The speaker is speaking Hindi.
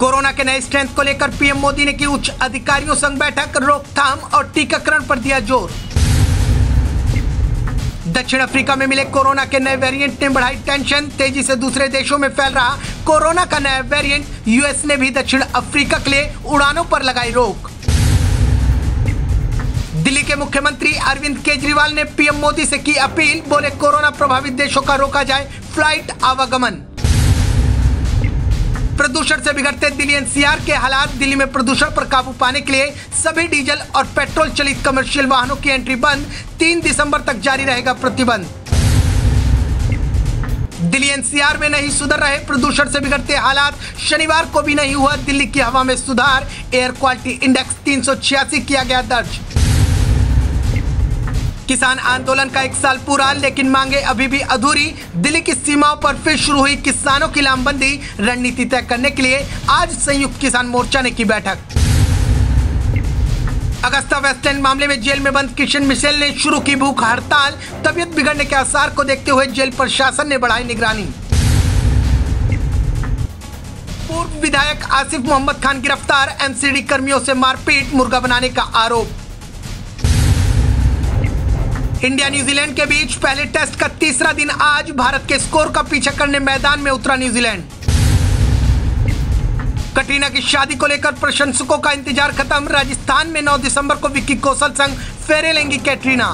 कोरोना के नए स्ट्रेंथ को लेकर पीएम मोदी ने की उच्च अधिकारियों संग बैठक, रोकथाम और टीकाकरण पर दिया ज़ोर। दक्षिण अफ्रीका में मिले कोरोना के नए वेरिएंट ने बढ़ाई टेंशन। तेज़ी से दूसरे देशों में फैल रहा कोरोना का नया वेरिएंट। यूएस ने भी दक्षिण अफ्रीका के लिए उड़ानों पर लगाई रोक। दिल्ली के मुख्यमंत्री अरविंद केजरीवाल ने पीएम मोदी से की अपील, बोले, कोरोना प्रभावित देशों का रोका जाए फ़्लाइट आवागमन। प्रदूषण से बिगड़ते दिल्ली एनसीआर के हालात दिल्ली में प्रदूषण पर काबू पाने के लिए सभी डीजल और पेट्रोल चलित कमर्शियल वाहनों की एंट्री बंद। तीन दिसंबर तक जारी रहेगा प्रतिबंध। दिल्ली एनसीआर में नहीं सुधर रहे प्रदूषण से बिगड़ते हालात। शनिवार को भी नहीं हुआ दिल्ली की हवा में सुधार। एयर क्वालिटी इंडेक्स तीन सौ छियासी किया गया दर्ज। किसान आंदोलन का एक साल पूरा, लेकिन मांगे अभी भी अधूरी। दिल्ली की सीमाओं पर फिर शुरू हुई किसानों की लामबंदी, रणनीति तय करने के लिए आज संयुक्त किसान मोर्चा ने की बैठक। अगस्ता वेस्टलैंड मामले में जेल में बंद किशन मिशेल ने शुरू की भूख हड़ताल। तबियत बिगड़ने के आसार को देखते हुए जेल प्रशासन ने बढ़ाई निगरानी। पूर्व विधायक आसिफ मोहम्मद खान गिरफ़्तार एमसीडी कर्मियों से मारपीट, मुर्गा बनाने का आरोप। इंडिया न्यूजीलैंड के बीच पहले टेस्ट का तीसरा दिन आज भारत के स्कोर का पीछा करने मैदान में उतरा न्यूजीलैंड। कटरीना की शादी को लेकर प्रशंसकों का इंतज़ार खत्म। राजस्थान में 9 दिसंबर को विक्की कौशल संग फेरे लेंगी कैटरीना।